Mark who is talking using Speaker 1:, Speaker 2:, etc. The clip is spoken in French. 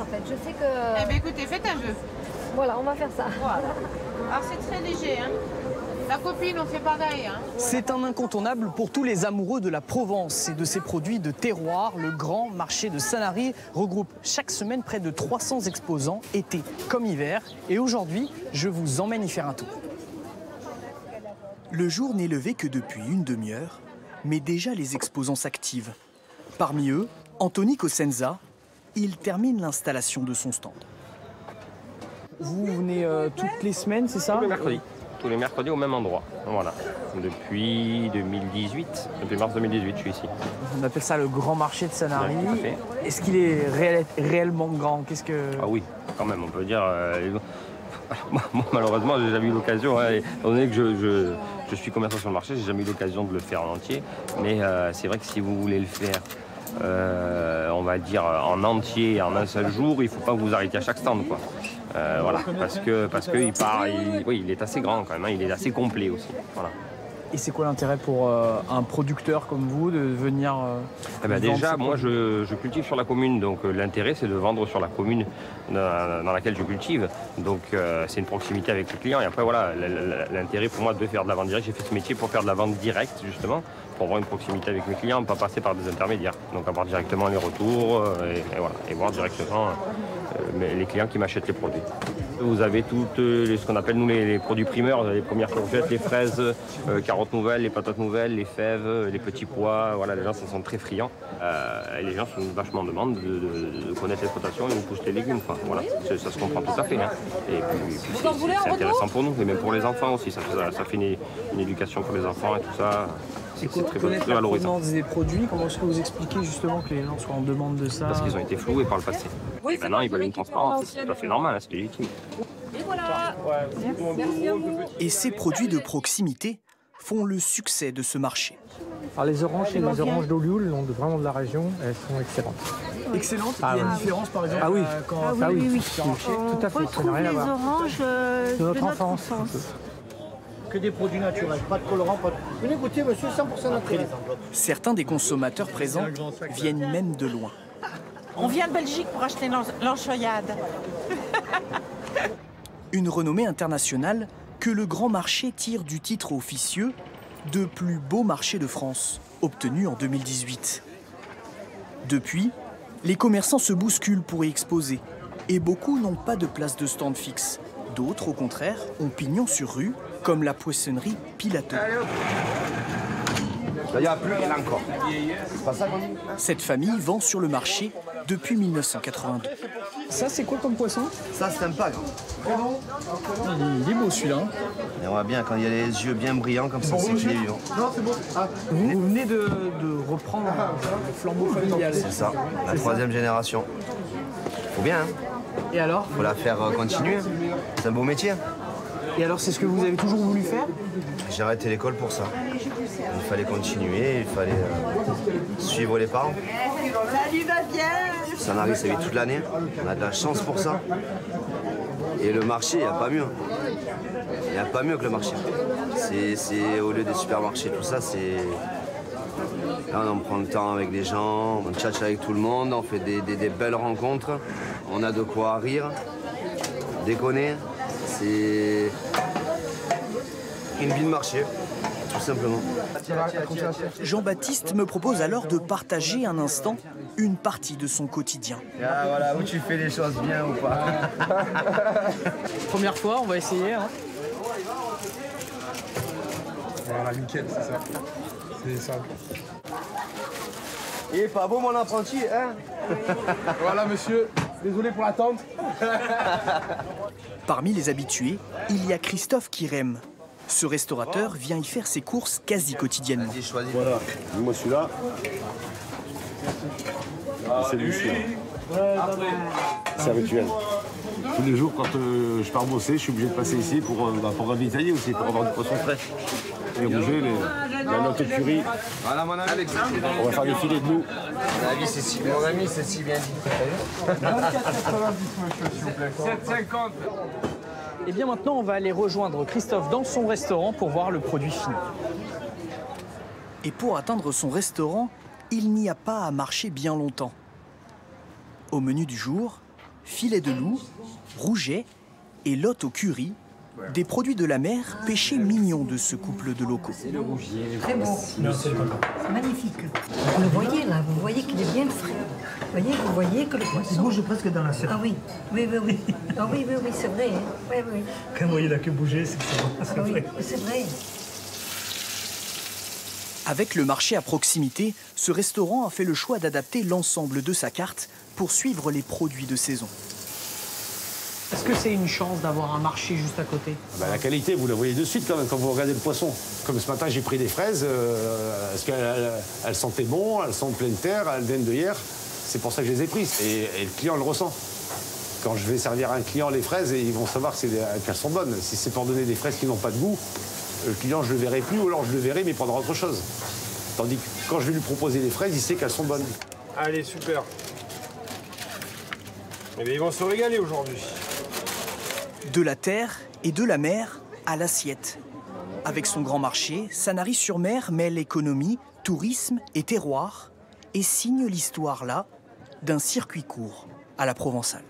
Speaker 1: en fait. Je sais que.
Speaker 2: Eh bien écoutez, faites un jeu.
Speaker 1: Voilà, on va faire ça.
Speaker 2: Voilà. Alors c'est très léger. Hein. La copine, on fait pareil. Hein.
Speaker 3: C'est un incontournable pour tous les amoureux de la Provence et de ses produits de terroir. Le grand marché de Sanary regroupe chaque semaine près de 300 exposants, été comme hiver. Et aujourd'hui, je vous emmène y faire un tour. Le jour n'est levé que depuis une demi-heure, mais déjà les exposants s'activent. Parmi eux, Anthony Cosenza, il termine l'installation de son stand. Vous venez euh, toutes les semaines, c'est ça
Speaker 4: Tous les mercredis. Tous les mercredis au même endroit. Voilà. Depuis 2018. Depuis mars 2018, je suis ici.
Speaker 3: On appelle ça le grand marché de Sanary.
Speaker 4: Ouais, tout à fait.
Speaker 3: Est-ce qu'il est réel- réellement grand? Qu'est-ce que
Speaker 4: Ah oui, quand même, on peut dire. euh, moi, malheureusement, j'ai jamais eu l'occasion, hein, étant donné que je, je- je suis commerçant sur le marché, j'ai jamais eu l'occasion de le faire en entier. Mais euh, c'est vrai que si vous voulez le faire, euh, on va dire en entier, en un seul jour, il ne faut pas vous arrêtiez à chaque stand. Euh, voilà, parce que part, il est assez grand quand même, hein, il est assez complet aussi. Voilà.
Speaker 3: Et c'est quoi l'intérêt pour euh, un producteur comme vous de venir euh,
Speaker 4: Eh ben déjà, moi, je, je cultive sur la commune, donc euh, l'intérêt, c'est de vendre sur la commune dans, dans laquelle je cultive. Donc, c'est une proximité avec le client. Et après, voilà, l'intérêt pour moi de faire de la vente directe, j'ai fait ce métier pour faire de la vente directe, justement, pour avoir une proximité avec mes clients, pas passer par des intermédiaires. Donc, avoir directement les retours et, et voilà, et voir directement les clients qui m'achètent les produits. Vous avez les- ce qu'on appelle nous les, produits primeurs, les premières courgettes, les fraises, euh, carottes nouvelles, les patates nouvelles, les fèves, les petits pois. Voilà, les gens s'en sont très friands. Euh, et les gens sont vachement en demande de, de- de connaître l'exploitation et où poussent les légumes. quoi. Voilà, ça se comprend tout à fait. hein. Et puis, puis c'est- intéressant pour nous, et même pour les enfants aussi. Ça, ça- ça fait une, une éducation pour les enfants et tout ça. C'est c'est très,
Speaker 3: connaître
Speaker 4: très
Speaker 3: la provenance des produits? Comment est-ce que vous expliquez justement que les gens soient en demande de ça?
Speaker 4: Parce qu'ils ont été floués par le passé. et maintenant, ils veulent une transparence. C'est tout à fait normal, hein, c'est légitime.
Speaker 3: Et ces produits de proximité font le succès de ce marché.
Speaker 5: Alors les oranges, c'est les oranges d'Olioul, vraiment de la région, elles sont excellentes.
Speaker 3: Excellente.
Speaker 5: Ah
Speaker 3: il y a une
Speaker 5: ouais.
Speaker 3: différence par exemple
Speaker 5: Ah oui.
Speaker 3: euh, quand
Speaker 5: Ah oui, oui, oui.
Speaker 3: marché.
Speaker 5: Tout à fait,
Speaker 6: retrouve les oranges euh,
Speaker 5: De
Speaker 6: de
Speaker 5: notre
Speaker 6: notre
Speaker 5: enfance.
Speaker 6: enfance.
Speaker 7: Que des produits naturels, pas de colorants, pas de... Venez goûter, monsieur, 100% naturel.
Speaker 3: Certains des consommateurs présents viennent même de loin.
Speaker 2: On vient de Belgique pour acheter l'anchoyade.
Speaker 3: Une renommée internationale que le grand marché tire du titre officieux de plus beau marché de France, obtenu en 2018. Depuis, les commerçants se bousculent pour y exposer, et beaucoup n'ont pas de place de stand fixe. D'autres, au contraire, ont pignon sur rue, comme la poissonnerie Pilato.
Speaker 8: Il n'y a plus, il y en a encore. C'est pas ça qu'on dit
Speaker 3: Cette famille vend sur le marché depuis 1982. Ça, c'est quoi comme poisson?
Speaker 8: Ça, c'est un pagre.
Speaker 3: Il est beau celui-là.
Speaker 8: Et on voit bien, quand il y a les yeux bien brillants comme ça, c'est qu'il est vivant.
Speaker 3: Vous, vous venez de, de reprendre le flambeau familial.
Speaker 8: C'est ça, la troisième génération. Faut bien, hein
Speaker 3: Et alors?
Speaker 8: Faut la faire euh, continuer. C'est un beau métier.
Speaker 3: Et alors, c'est ce que vous avez toujours voulu faire?
Speaker 8: J'ai arrêté l'école pour ça. Il fallait continuer, il fallait euh, suivre les parents. Ça n'arrive, ça vit toute l'année. On a de la chance pour ça. Et le marché, il n'y a pas mieux. Il n'y a pas mieux que le marché. C'est, au lieu des supermarchés, tout ça, c'est. Là, on prend le temps avec les gens, on tchatche avec tout le monde, on fait des- des belles rencontres, on a de quoi rire, déconner. C'est une vie de marché, tout simplement.
Speaker 3: Jean-Baptiste me propose alors de partager un instant une partie de son quotidien.
Speaker 8: Ah voilà, où tu fais les choses bien ou pas.
Speaker 3: Première fois, on va essayer. hein.
Speaker 5: Voilà, nickel, c'est ça. C'est ça.
Speaker 8: Il est pas beau mon apprenti, hein
Speaker 5: Voilà, monsieur. Désolé pour l'attente.
Speaker 3: Parmi les habitués, il y a Christophe Kirem. Ce restaurateur vient y faire ses courses quasi quotidiennement.
Speaker 9: Voilà, moi celui-là. C'est lui celui-là. C'est habituel. Tous les jours, quand euh, je pars bosser, je suis obligé de passer ici pour, euh, bah, pour ravitailler aussi, pour avoir du poisson frais. Les rougets, les, la note de curry.
Speaker 8: Voilà mon ami.
Speaker 9: On va faire des filets de loup.
Speaker 8: Mon ami, c'est si, mon ami, c'est si bien dit.
Speaker 3: Et bien maintenant, on va aller rejoindre Christophe dans son restaurant pour voir le produit fini. Et pour atteindre son restaurant, il n'y a pas à marcher bien longtemps. Au menu du jour, filet de loup, rouget et lotte au curry, des produits de la mer, péché mignon de ce couple de locaux.
Speaker 6: Très beau. C'est magnifique. Vous le voyez là, vous voyez qu'il est bien frais. Vous voyez, vous voyez que le poisson.
Speaker 5: Il bouge presque dans l'assiette.
Speaker 6: Ah oui, oui, oui, oui. Ah oui, oui, oui, c'est vrai. hein. Oui, oui.
Speaker 5: Quand vous voyez la queue bouger, c'est que c'est bon.
Speaker 6: Ah
Speaker 5: c'est
Speaker 6: oui,
Speaker 5: vrai.
Speaker 6: c'est vrai.
Speaker 3: Avec le marché à proximité, ce restaurant a fait le choix d'adapter l'ensemble de sa carte pour suivre les produits de saison.
Speaker 10: Est-ce que c'est une chance d'avoir un marché juste à côté?
Speaker 9: Bah, la qualité, vous la voyez de suite quand, même, quand vous regardez le poisson. Comme ce matin, j'ai pris des fraises. euh, Est-ce qu'elles elles- elles sentaient bon Elles sont de pleine terre, elles viennent de hier? C'est pour ça que je les ai prises. Et, et le client le ressent. Quand je vais servir à un client les fraises, ils vont savoir qu'elles sont bonnes. Si c'est pour donner des fraises qui n'ont pas de goût, le client, je le verrai plus, ou alors je le verrai, mais il prendra autre chose. Tandis que quand je vais lui proposer des fraises, il sait qu'elles sont bonnes.
Speaker 11: Allez, super. Eh bien, ils vont se régaler aujourd'hui.
Speaker 3: De la terre et de la mer à l'assiette. Avec son grand marché, Sanary-sur-Mer mêle économie, tourisme et terroir et signe l'histoire là d'un circuit court à la Provençale.